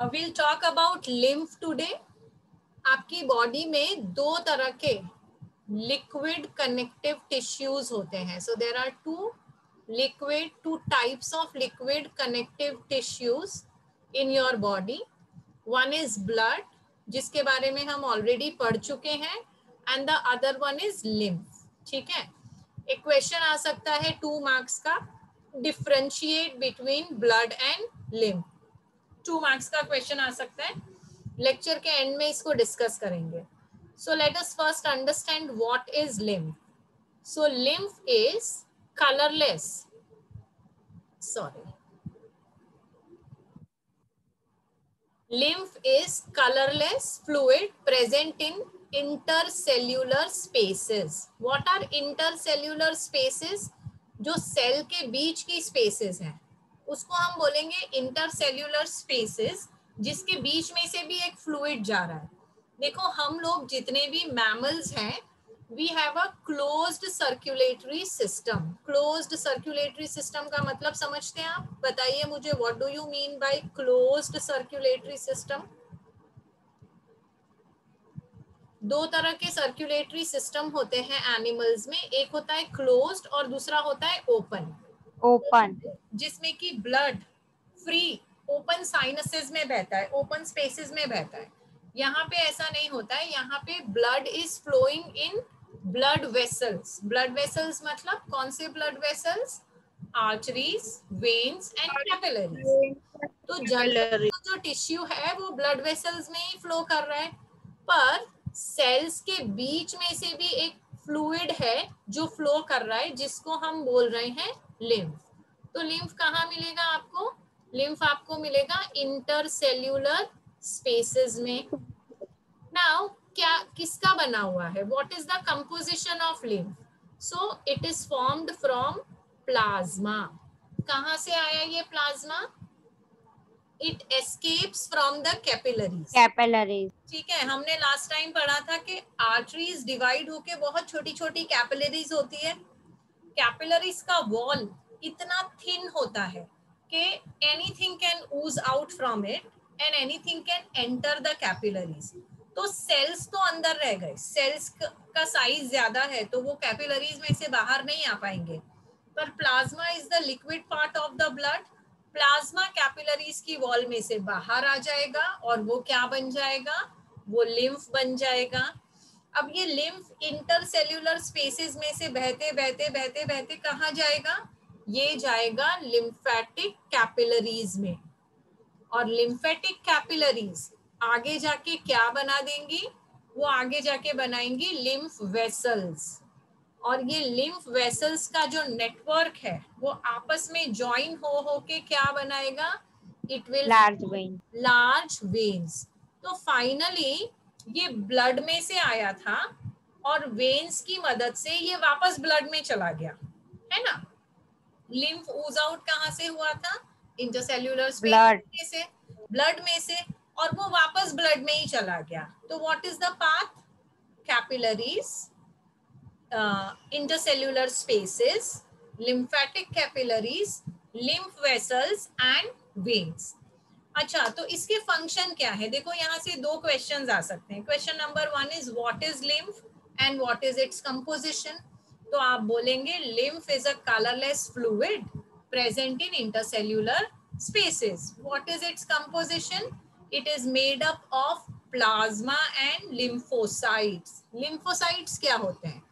Will talk about lymph today आपकी body में दो तरह के लिक्विड कनेक्टिव टिश्यूज होते हैं. So there are two liquid two types of liquid connective tissues in your body one is blood जिसके बारे में हम ऑलरेडी पढ़ चुके हैं and the other one is lymph ठीक है? एक क्वेश्चन आ सकता है टू मार्क्स का. Differentiate between blood and lymph two marks का क्वेश्चन आ सकता है। लेक्चर के एंड में इसको डिस्कस करेंगे। So let us first understand what is lymph so lymph is colourless sorry lymph is colorless, fluid, present in intercellular spaces. What are intercellular spaces? जो cell के बीच की स्पेसेस हैं। उसको हम बोलेंगे इंटरसेल्यूलर स्पेसेस जिसके बीच में से भी एक फ्लूड जा रहा है। देखो, हम लोग जितने भी मैमल्स हैं we have a closed circulatory system closed circulatory system का मतलब समझते हैं आप? बताइए मुझे what do you mean by closed circulatory system दो तरह के सर्कुलेटरी सिस्टम होते हैं एनिमल्स में। एक होता है क्लोज्ड और दूसरा होता है ओपन ओपन जिसमें कि ब्लड फ्री ओपन साइनसेस में बहता है ओपन स्पेसेस में बहता है। यहाँ पे ऐसा नहीं होता है यहाँ पे blood is flowing in blood vessels blood vessels मतलब कौन से blood vessels arteries veins and capillaries तो जनरल जो टिश्यू है वो ब्लड वेसल्स में ही फ्लो कर रहा है। पर सेल्स के बीच में से भी एक फ्लूइड है जो फ्लो कर रहा है जिसको हम बोल रहे हैं लिम्फ। तो लिम्फ कहाँ मिलेगा आपको? लिम्फ आपको मिलेगा इंटरसेल्यूलर स्पेसेस में। नाउ क्या किसका बना हुआ है? What is the composition of lymph so it is formed from plasma कहाँ से आया ये plasma it escapes from the capillaries capillaries ठीक है हमने लास्ट टाइम पढ़ा था कि आर्टरीज डिवाइड होके बहुत छोटी छोटी कैपिलरीज होती है। कैपिलरीज का वॉल इतना थिन होता है कि anything can ooze out from it and anything can enter the capillaries तो सेल्स तो अंदर रह गए। सेल्स का साइज़ ज़्यादा है तो वो कैपिलरीज में से बाहर नहीं आ पाएँगे। पर plasma is the liquid part of the blood plasma capillaries की वॉल में से बाहर आ जाएगा और वो क्या बन जाएगा? वो लिम्फ बन जाएगा। अब ये लिम्फ इंटरसेल्यूलर स्पेसेस में से बहते बहते बहते बहते कहा जाएगा? ये जाएगा लिम्फेटिक कैपिलरीज में। और लिम्फेटिक कैपिलरीज आगे जाके क्या बना देंगी? वो आगे जाके बनाएँगी लिम्फ वेसल्स। और ये लिम्फ वेसल्स का जो नेटवर्क है वो आपस में ज्वाइन हो हो के क्या बनाएगा? It will large vein large veins तो फाइनली ये ब्लड में से आया था और वेन्स की मदद से ये वापस ब्लड में चला गया है ना लिम्फ ऊज आउट कहाँ से हुआ था इंटरसेल्यूलर Blood. में से ब्लड में से और वो वापस ब्लड में ही चला गया तो what is the path capillaries intercellular spaces, lymphatic capillaries, lymph vessels and veins. अच्छा तो इसके फ़ंक्शन क्या है? देखो, यहाँ से दो क्वेश्चन आ सकते हैं। Question number one is what is lymph and what is its composition तो आप बोलेंगे lymph is a colourless fluid present in intercellular spaces. What is its composition? It is made up of plasma and lymphocytes. Lymphocytes क्या होते हैं?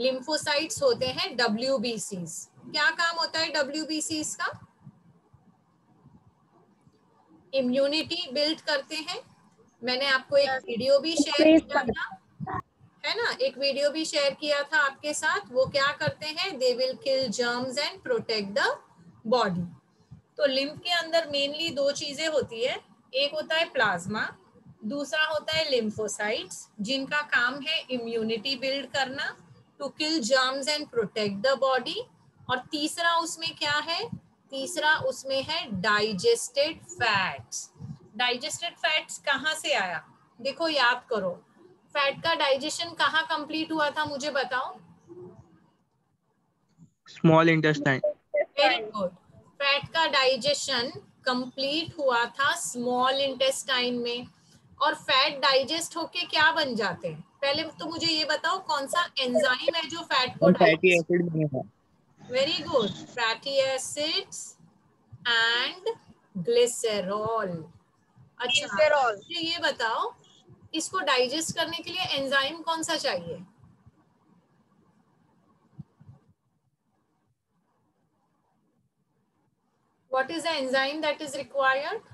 Lymphocytes होते हैं W क्या काम होता है डब्ल्यू का? इम्यूनिटी बिल्ड करते हैं। मैंने आपको एक वीडियो भी शेयर किया था। है ना? एक वीडियो भी शेयर किया था आपके साथ। वो क्या करते हैं? They will kill germs and protect the body तो लिम्फ के अंदर मेनली दो चीज़ें होती है। एक होता है प्लाज्मा दूसरा होता है लिम्फोसाइट्स जिनका काम है इम्यूनिटी बिल्ड करना to kill germs and protect the body और तीसरा उसमें क्या है? तीसरा उसमें है डाइजेस्टेड फैट्स डाइजेस्टेड फैट्स कहाँ से आया? देखो याद करो। फैट का डाइजेशन कहाँ कंप्लीट हुआ था मुझे बताओ। Small intestine very good fat का डाइजेशन कंप्लीट हुआ था स्मॉल इंटेस्टाइन में। और फैट डाइजेस्ट होके क्या बन जाते? हैं पहले तो मुझे ये बताओ कौन सा एंजाइम है जो फैट को fatty very good fatty acids and glycerol अच्छा। Glycerol. ये बताओ इसको डाइजेस्ट करने के लिए एंजाइम कौन सा चाहिए? What is the enzyme that is required?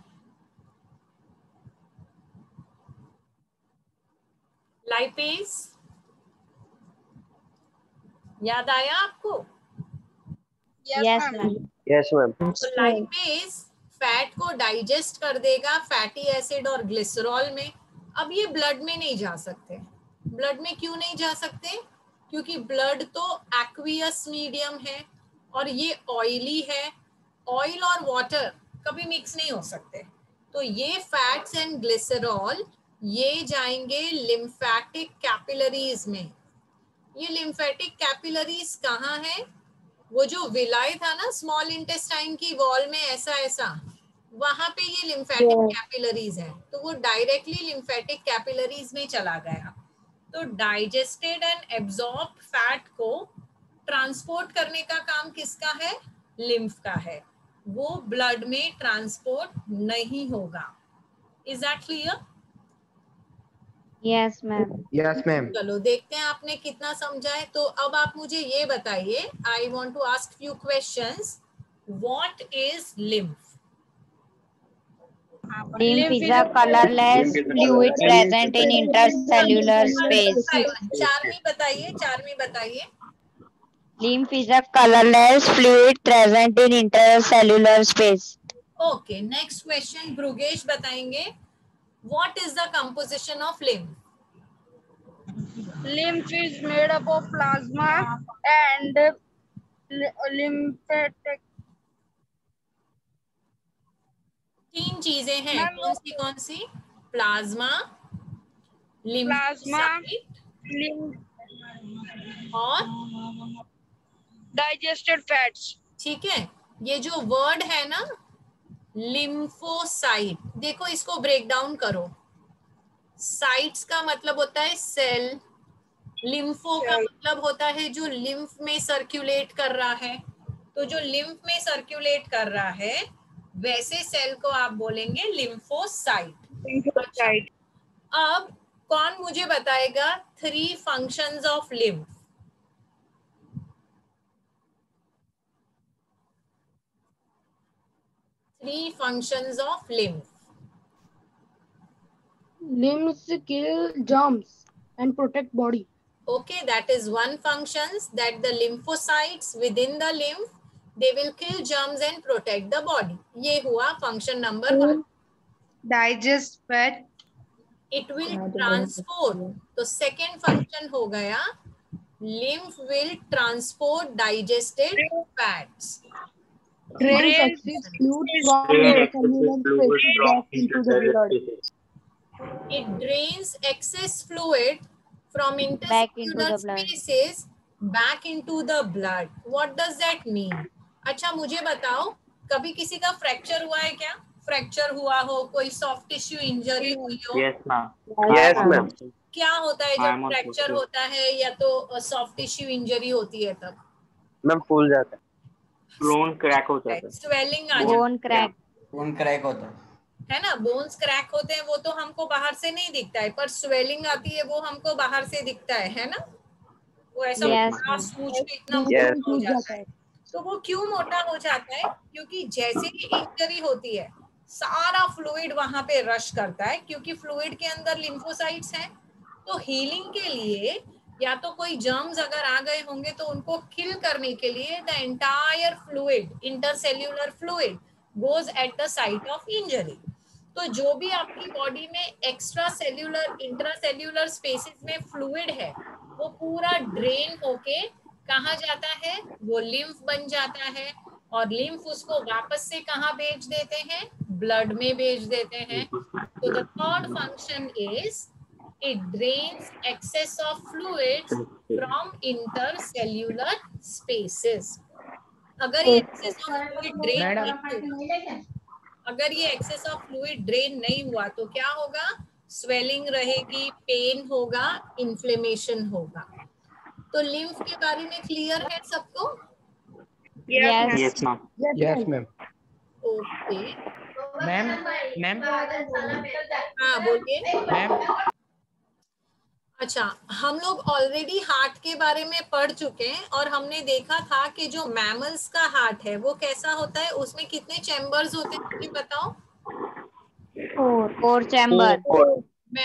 Lipase याद आया आपको? Yes, ma'am. यस मैम तो लाइपेज फैट को डाइजेस्ट कर देगा फैटी एसिड और ग्लिसरॉल में। अब ये ब्लड में नहीं जा सकते। ब्लड में क्यों नहीं जा सकते? क्योंकि ब्लड तो एक्वियस मीडियम है और ये ऑयली है। ऑयल और वाटर कभी मिक्स नहीं हो सकते। तो ये फैट्स एंड ग्लिसरॉल ये जाएँगे लिम्फेटिक कैपिलरीज में। ये लिम्फेटिक कैपिलरीज कहाँ है? वो जो विलाय था ना स्मॉल इंटेस्टाइन की वॉल में ऐसा ऐसा वहाँ पे ये लिम्फेटिक कैपिलरीज है। तो वो डायरेक्टली लिम्फेटिक कैपिलरीज में चला गया। तो डाइजेस्टेड एंड एब्जॉर्ब फैट को ट्रांसपोर्ट करने का काम किसका है? लिम्फ का है। वो ब्लड में ट्रांसपोर्ट नहीं होगा। Is that clear Yes, ma'am. Yes ma'am चलो देखते हैं आपने कितना समझा है तो अब आप मुझे ये बताइए I want to ask few questions what is lymph Lymph is a colorless fluid present in intercellular space. Charvi बताइए चारवी बताइए Lymph is a colorless fluid present in intercellular space. Okay next question Brugesh बताएँगे what is the composition of lymph Lymph is made up of plasma and lymphatic. तीन चीज़ें हैं कौन सी कौन सी प्लाज्मा Plasma. lymph- और digested fats. ठीक है ये जो वर्ड है ना लिम्फोसाइट देखो इसको ब्रेक डाउन करो। साइट्स का मतलब होता है सेल लिम्फो का मतलब होता है जो लिम्फ में सर्कुलेट कर रहा है। तो जो लिम्फ में सर्कुलेट कर रहा है वैसे सेल को आप बोलेंगे लिम्फोसाइट Lymphocyte. अब कौन मुझे बताएगा three functions of lymph three functions of limbs? Limbs kill germs and protect body. Okay, that is one functions that the lymphocytes within the lymph, they will kill germs and protect the body. Ye hua function number one. Digest fat. It will transport. The second function ho gaya. Lymph will transport digested fats. Drains Drains excess fluid from spaces back into the blood. it drains excess fluid from blood. spaces back into the blood what does that mean अच्छा मुझे बताओ कभी किसी का fracture हुआ है क्या fracture हुआ हो कोई सॉफ्ट टिश्यू इंजरी हुई हो यस मैम यस मैम क्या होता है जब फ्रैक्चर. होता है या तो सॉफ्ट टिश्यू इंजरी होती है तब मैम फूल जाता है बोन क्रैक हो। जाता है स्वेलिंग आ जाती Bone crack. खून क्रैक होता है। है ना? बोन्स क्रैक होते हैं वो तो हमको बाहर से नहीं दिखता है पर स्वेलिंग आती है वो हमको बाहर से दिखता है है ना? वो ऐसा Yes, सूज इतना Yes. हो जाता है। तो वो क्यों मोटा हो जाता है? क्योंकि जैसे ही इंजरी होती है सारा फ्लूइड वहाँ पे रश करता है क्योंकि फ्लूइड के अंदर लिम्फोसाइट्स हैं। तो हीलिंग के लिए या तो कोई जर्म्स अगर आ गए होंगे तो उनको किल करने के लिए the entire fluid intercellular fluid goes at the site of injury तो जो भी आपकी बॉडी में एक्स्ट्रा सेल्यूलर इंट्रासेल्यूलर स्पेसिस में फ्लूड है वो पूरा ड्रेन होके कहा जाता है? वो लिम्फ बन जाता है और लिम्फ उसको वापस से कहाँ भेज देते हैं? ब्लड में भेज देते हैं। तो the third function is it drains excess of fluids from intercellular spaces. अगर ये excess of fluid drain नहीं हो अगर ये एक्सेस ऑफ़ फ्लूइड ड्रेन नहीं हुआ तो क्या होगा? स्वेलिंग रहेगी पेन होगा इन्फ्लेमेशन होगा। तो लिम्फ के बारे में क्लियर है सबको? Yes. Yes, ma'am. Yes, okay ma'am ma'am हाँ बोलिए। मैम अच्छा हम लोग ऑलरेडी हार्ट के बारे में पढ़ चुके हैं और हमने देखा था कि जो मैमल्स का हार्ट है वो कैसा होता है? उसमें कितने चैम्बर्स होते हैं? बताओ।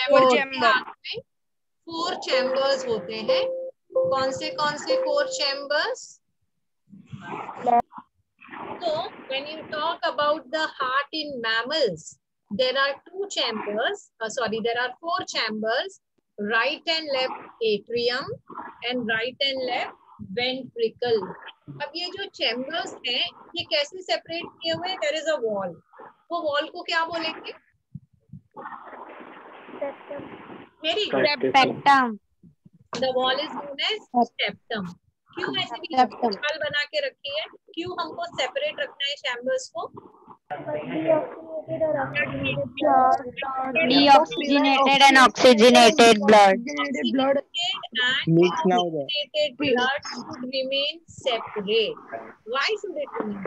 फोर चैम्बर फोर चैम्बर्स होते हैं। कौन से कौन से फोर चैम्बर्स तो when you talk about the heart in mammals there are two chambers sorry there are four chambers right and left atrium and right and left ventricle. अब ये जो chambers हैं, ये कैसे separate किए हुए हैं? There is a wall. वो wall को क्या बोलेंगे? Septum. Very. Septum. The wall is known as septum. क्यों हाँ, ऐसे भी छाल बना के रखी है? क्यों हमको सेपरेट रखना है चैम्बर्स को? Deoxygenated and oxygenated blood blood blood should remain separate why should it remain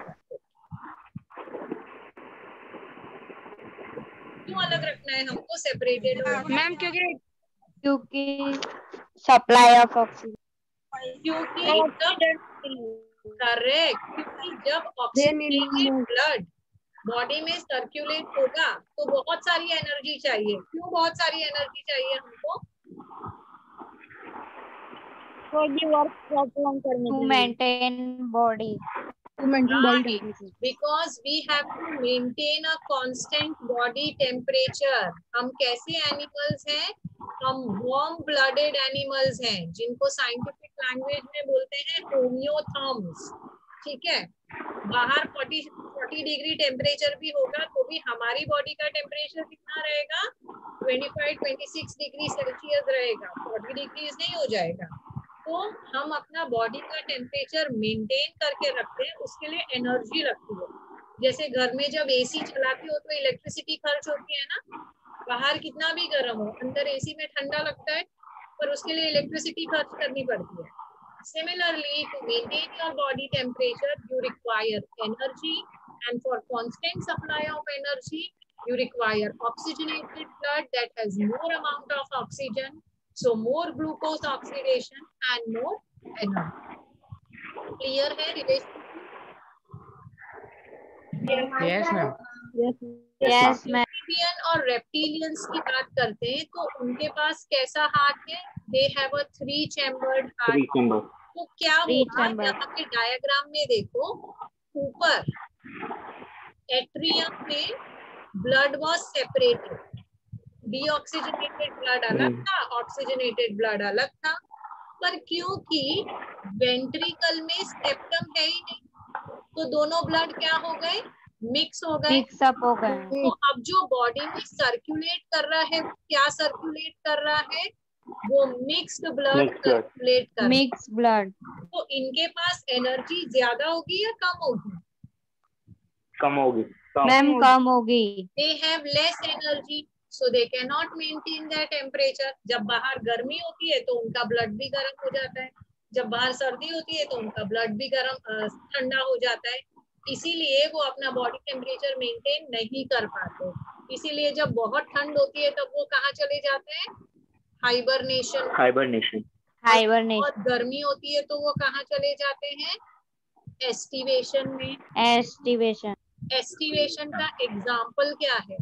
अलग रखना है? हमको सेपरेटेड मैम क्योंकि क्योंकि सप्लाई ऑफ़ ऑक्सीजन क्योंकि जब करेक्ट क्योंकि जब ऑक्सीजनेटेड ब्लड बॉडी में सर्कुलेट होगा तो बहुत सारी एनर्जी चाहिए। क्यों बहुत सारी एनर्जी चाहिए हमको? To maintain body. Because we have to maintain a constant body temperature हम कैसे एनिमल्स हैं? हम वार्म ब्लडेड एनिमल्स हैं, जिनको साइंटिफिक लैंग्वेज में बोलते हैं होम्योथर्म्स ठीक है? बाहर 40 40 डिग्री टेम्परेचर भी होगा तो भी हमारी बॉडी का टेम्परेचर कितना रहेगा? 25 26 डिग्री सेल्सियस रहेगा 40 डिग्रीज नहीं हो जाएगा। तो हम अपना बॉडी का टेम्परेचर मेंटेन करके रखते हैं, उसके लिए एनर्जी लगती है। जैसे घर में जब एसी चलाते हो तो इलेक्ट्रिसिटी खर्च होती है ना? बाहर कितना भी गर्म हो अंदर एसी में ठंडा लगता है पर उसके लिए इलेक्ट्रिसिटी खर्च करनी पड़ती है Similarly, to maintain your body temperature, you require energy, and for constant supply of energy, you require oxygenated blood that has more amount of oxygen, so more glucose oxidation and more energy. Clear है relation? Yes ma'am Yes. Amphibian और reptilians की बात करते हैं तो उनके पास कैसा heart है? They have a three chambered heart तो क्या. यहाँ पे डायग्राम में देखो ऊपर एट्रियम में blood was separated deoxygenated blood अलग हम्म। था ऑक्सीजनेटेड ब्लड अलग था। पर क्योंकि वेंट्रिकल में सेप्टम है ही नहीं तो दोनों ब्लड क्या हो गए? मिक्स हो गए। up हो गए. तो अब जो बॉडी में सर्कुलेट कर रहा है क्या सर्कुलेट कर रहा है? वो मिक्स्ड ब्लड सर्कुलेट कर रहा है। Mixed blood. तो इनके पास एनर्जी ज़्यादा होगी या कम होगी? कम होगी। मैम कम होगी. they have less energy so they cannot maintain their temperature. जब बाहर गर्मी होती है तो उनका ब्लड भी गर्म हो जाता है। जब बाहर सर्दी होती है तो उनका ब्लड भी गर्म ठंडा हो जाता है। इसीलिए वो अपना बॉडी टेम्परेचर मेंटेन नहीं कर पाते। इसीलिए जब बहुत ठंड होती है तब वो कहाँ चले जाते हैं? हाइबरनेशन हाइबरनेशन हाइबरनेशन बहुत गर्मी होती है तो वो कहाँ चले जाते हैं? एस्टिवेशन में। एस्टिवेशन एस्टिवेशन का एग्ज़ाम्पल क्या है?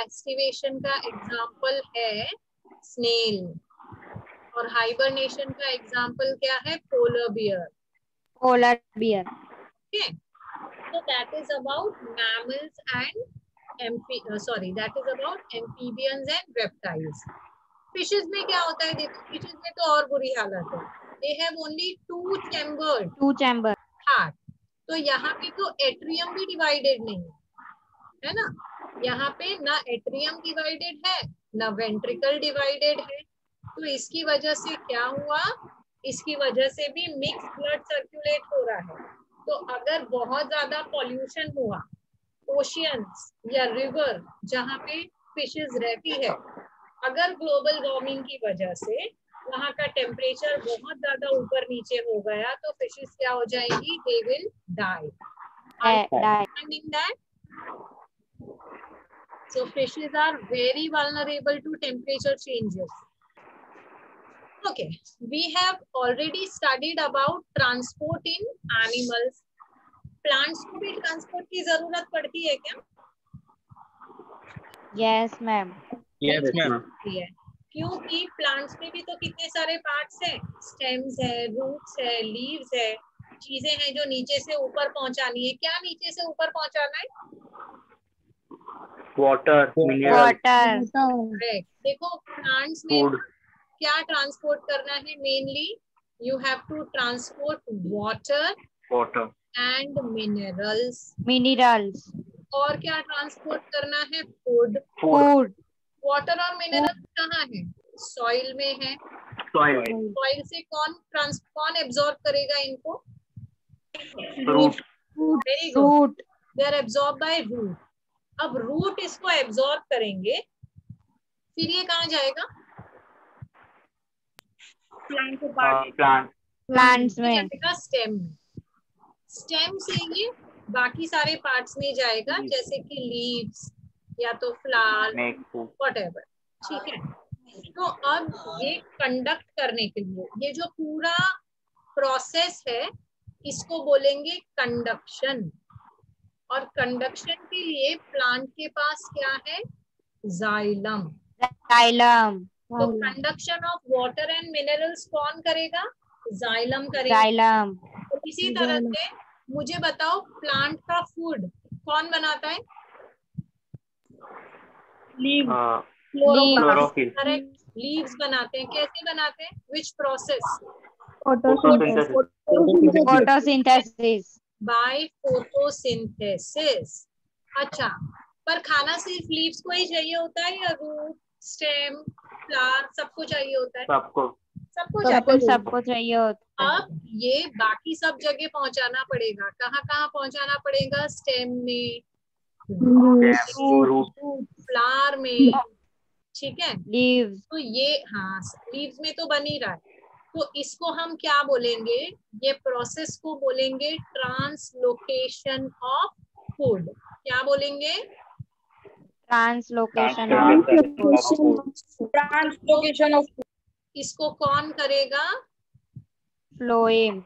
एस्टिवेशन का एग्ज़ाम्पल है स्नेल और हाइबरनेशन का एग्ज़ाम्पल क्या है? Polar bear Polar bear. okay so that is about mammals and amphi uh, sorry that is about amphibians and reptiles fishes में क्या होता है देखो fishes में तो और बुरी हालत है they have only two chambered Two chamber. Heart तो यहाँ पे तो एट्रियम भी डिवाइडेड नहीं है है ना यहाँ पे ना एट्रियम डिवाइडेड है ना वेंट्रिकल डिवाइडेड है तो इसकी वजह से क्या हुआ इसकी वजह से भी मिक्स ब्लड सर्कुलेट हो रहा है तो अगर बहुत ज़्यादा पॉल्यूशन हुआ ओशियंस या रिवर जहाँ पे फिशेस रहती है अगर ग्लोबल वार्मिंग की वजह से वहाँ का टेम्परेचर बहुत ज़्यादा ऊपर नीचे हो गया तो फिशेस क्या हो जाएगी they will die? So fishes are very vulnerable to temperature changes. Okay, we have already studied about transport in animals. Plants को भी transport की ज़रूरत पड़ती है क्या? Yes, ma'am. Yes, ma'am. है क्योंकि प्लांट्स में भी तो कितने सारे पार्ट्स हैं स्टेम्स है रूट्स है लीव्स है चीज़ें हैं जो नीचे से ऊपर पहुंचानी है क्या नीचे से ऊपर पहुंचाना है Water. करेक्ट देखो प्लांट्स में क्या ट्रांसपोर्ट करना है? Mainly you have to transport water water, and minerals Minerals. और क्या ट्रांसपोर्ट करना है? Food Food. वाटर और मिनरल्स कहाँ है? सॉइल में है. Soil, सॉइल से कौन ट्रांस कौन एब्जॉर्ब करेगा इनको? Root, very good they are absorb by root अब रूट इसको एब्जॉर्ब करेंगे फिर ये कहाँ जाएगा? Plant को part. plant, Plants. में. स्टेम स्टेम से ये बाकी सारे पार्ट्स में जाएगा जैसे कि लीव्स या तो फ्लावर वट ठीक है? तो अब ये कंडक्ट करने के लिए ये जो पूरा प्रोसेस है इसको बोलेंगे कंडक्शन और कंडक्शन के लिए प्लांट के पास क्या है? Xylem Xylem. तो conduction of water and minerals कौन करेगा? जाइलम करेगा। Xylem. तो इसी तरह से मुझे बताओ प्लांट का फ़ूड कौन बनाता है? Chlorophyll, करेक्ट लीव्स बनाते हैं। कैसे बनाते हैं? Which process Photosynthesis. By photosynthesis अच्छा पर खाना सिर्फ़ लीव्स को ही चाहिए होता है या रूट स्टेम फ्लावर सबको चाहिए होता है। सबको। सबको सबको चाहिए सबको चाहिए होता है। अब ये बाकी सब जगह पहुंचाना पड़ेगा। कहाँ कहाँ पहुंचाना पड़ेगा? स्टेम में फ्लावर में ठीक है? Leaves. तो ये हाँ लीव्स में तो बन ही रहा है। तो इसको हम क्या बोलेंगे? ये प्रोसेस को बोलेंगे ट्रांसलोकेशन ऑफ़ फ़ूड क्या बोलेंगे? ट्रांसलोकेशन Translocation of इसको कौन करेगा? Phloem,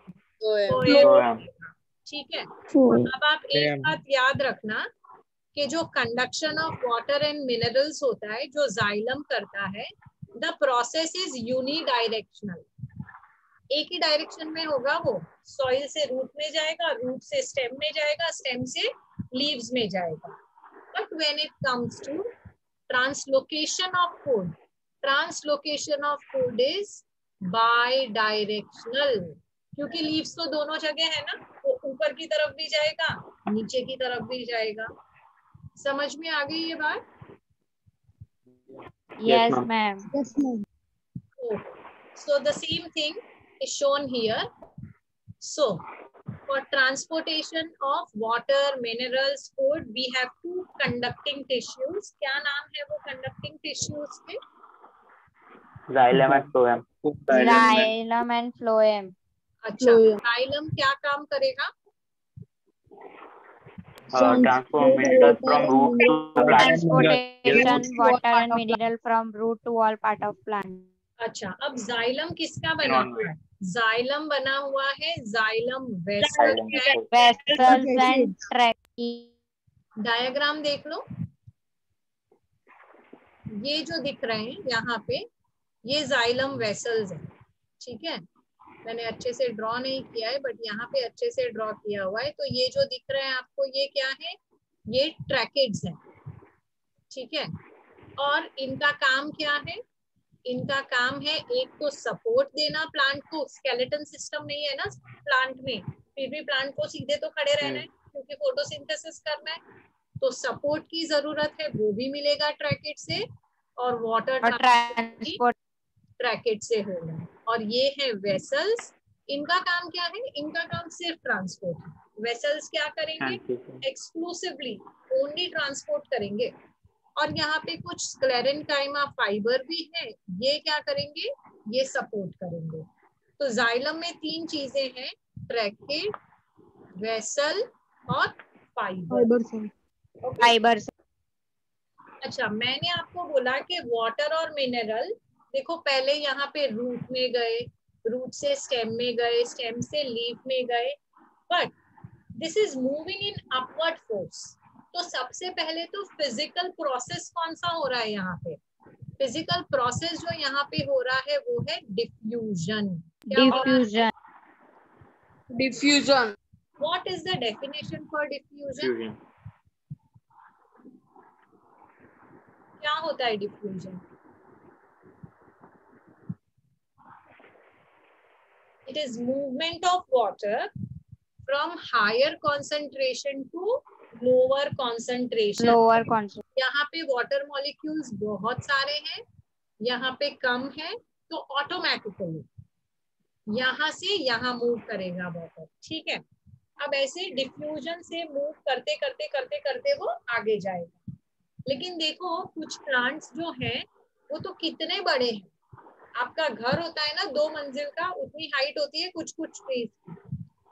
ठीक है। अब आप एक बात याद रखना कि जो conduction of water and minerals होता है जो जाइलम करता है द प्रोसेस इज़ यूनिडायरेक्शनल एक ही डायरेक्शन में होगा वो। सॉइल से रूट में जाएगा रूट से स्टेम में जाएगा स्टेम से लीव्स में जाएगा। But when it comes to translocation of food translocation of food is by क्योंकि लीव्स तो दोनों जगह है ना वो ऊपर की तरफ़ भी जाएगा नीचे की तरफ़ भी जाएगा समझ में आ गई ये बात Yes, ma'am. ma'am. Okay. So the same thing is shown here. So for transportation of water, minerals, food, we have two conducting tissues. क्या नाम है वो conducting tissues के? xylem and phloem, Xylem and phloem. अच्छा xylem क्या काम करेगा? uh, transform minerals from root to plant, Transportation water and mineral from root to all part of plant. अच्छा अब जाइलम किसका बना हुआ है? जाइलम बना हुआ है जाइलम है. डायग्राम देख लो। ये जो दिख रहे हैं यहाँ पे ये जाइलम वेसल्स है ठीक है? मैंने अच्छे से ड्रॉ नहीं किया है बट यहाँ पे अच्छे से ड्रॉ किया हुआ है। तो ये जो दिख रहे हैं आपको ये क्या है? ये ट्रैकेड्स है ठीक है? और इनका काम क्या है? इनका काम है एक को सपोर्ट देना प्लांट को। स्केलेटन सिस्टम नहीं है ना प्लांट में। फिर भी प्लांट को सीधे तो खड़े रहना है क्योंकि फोटोसिंथेसिस करना है। तो सपोर्ट की ज़रूरत है वो भी मिलेगा ट्रैकेट से और वाटर ट्रैकेट से होगा। और ये है वेसल्स इनका काम क्या है? इनका काम सिर्फ़ ट्रांसपोर्ट है। वेसल्स क्या करेंगे? एक्सक्लूसिवली ओनली ट्रांसपोर्ट करेंगे। और यहाँ पे कुछ स्क्लेरेंकाइमा फाइबर भी है ये क्या करेंगे? ये सपोर्ट करेंगे। तो जाइलम में तीन चीज़ें हैं ट्रैकेट वेसल और फाइबर फाइबर अच्छा मैंने आपको बोला कि वाटर और मिनरल देखो पहले यहाँ पे रूट में गए रूट से स्टेम में गए स्टेम से लीफ में गए but this is moving in upward force तो सबसे पहले तो फ़िज़िकल प्रोसेस कौन सा हो रहा है यहाँ पे? फ़िज़िकल प्रोसेस जो यहाँ पे हो रहा है वो है diffusion diffusion diffusion what is the definition for diffusion क्या होता है diffusion it is movement of water from higher concentration to lower concentration. Lower concept यहाँ पे वाटर मॉलिक्यूल्स बहुत सारे हैं यहाँ पे कम है तो ऑटोमेटिकली यहाँ से यहाँ मूव करेगा वाटर ठीक है? अब ऐसे डिफ्यूजन से मूव करते करते करते करते वो आगे जाएगा। लेकिन देखो कुछ प्लांट्स जो हैं वो तो कितने बड़े हैं? आपका घर होता है ना दो मंजिल का उतनी हाइट होती है कुछ कुछ ट्रीज की।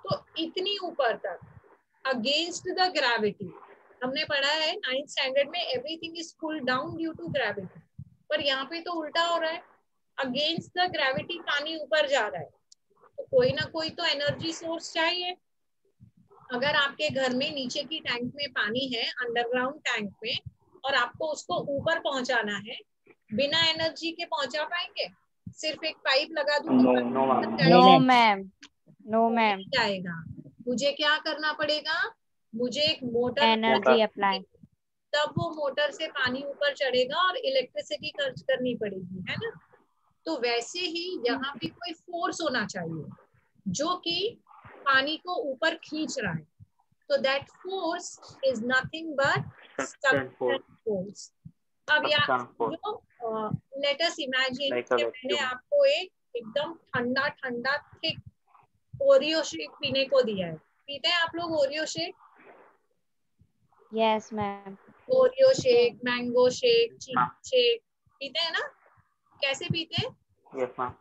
तो इतनी ऊपर तक अगेंस्ट द ग्रेविटी हमने पढ़ा है नाइन्थ स्टैंडर्ड में everything is pull down due to gravity पर यहाँ पे तो उल्टा हो रहा है। अगेंस्ट द ग्रेविटी पानी ऊपर जा रहा है। तो कोई ना कोई तो एनर्जी सोर्स चाहिए। अगर आपके घर में नीचे की टैंक में पानी है अंडरग्राउंड टैंक में और आपको उसको ऊपर पहुंचाना है बिना एनर्जी के पहुँचा पाएँगे? सिर्फ़ एक पाइप लगा दूँ No, no, ma'am. No ma'am no ma'am जाएगा? मुझे क्या करना पड़ेगा? मुझे एक मोटर एनर्जी अप्लाई तब वो मोटर से पानी ऊपर चढ़ेगा और इलेक्ट्रिसिटी खर्च करनी पड़ेगी है ना? तो वैसे ही यहाँ पे कोई फोर्स होना चाहिए जो कि पानी को ऊपर खींच रहा है। तो that force is nothing but force अब यहाँ जो लेट अस इमेजिन कि मैंने आपको एक एकदम ठंडा ठंडा थिक ओरियो शेक पीने को दिया है। पीते हैं आप लोग Oreo shake? Yes ma'am Oreo shake mango shake चीज़ हाँ। शेक। पीते हैं ना? कैसे पीते हैं? Yes, ma'am.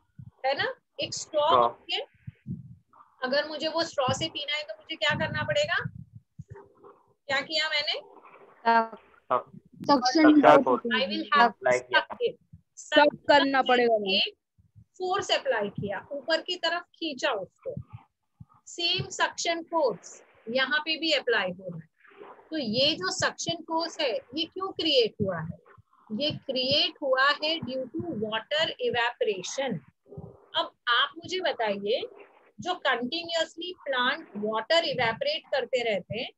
है ना? एक स्ट्रॉ है। अगर मुझे वो स्ट्रॉ से पीना है तो मुझे क्या करना पड़ेगा? क्या किया मैंने. I will have. सब करना पड़ेगा फोर्स अप्लाई किया ऊपर की तरफ़ खींचा उसको। सेम सक्शन फोर्स यहाँ पे भी अप्लाई हो रहा है। तो ये जो सक्शन फोर्स है ये क्यों क्रिएट हुआ है? ये क्रिएट हुआ है ड्यू टू वाटर इवेपरेशन अब आप मुझे बताइए जो कंटिन्यूसली प्लांट वाटर इवेपरेट करते रहते हैं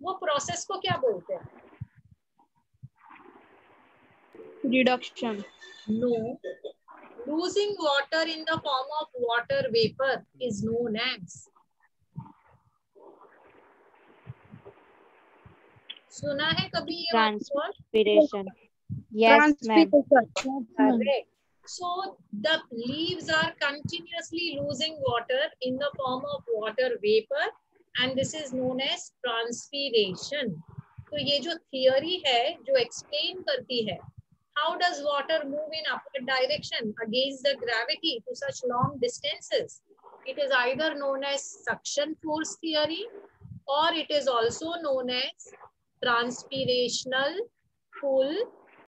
वो प्रोसेस को क्या बोलते हैं? Reduction No. Losing water in the form of water vapor is known as. सुना है कभी ये? Inspiration yes ma'am. So the leaves are continuously losing water in the form of water vapor and this is known as transpiration. तो ये जो theory है जो explain करती है how does water move in upward direction against the gravity to such long distances? It is either known as suction force theory or it is also known as transpirational pull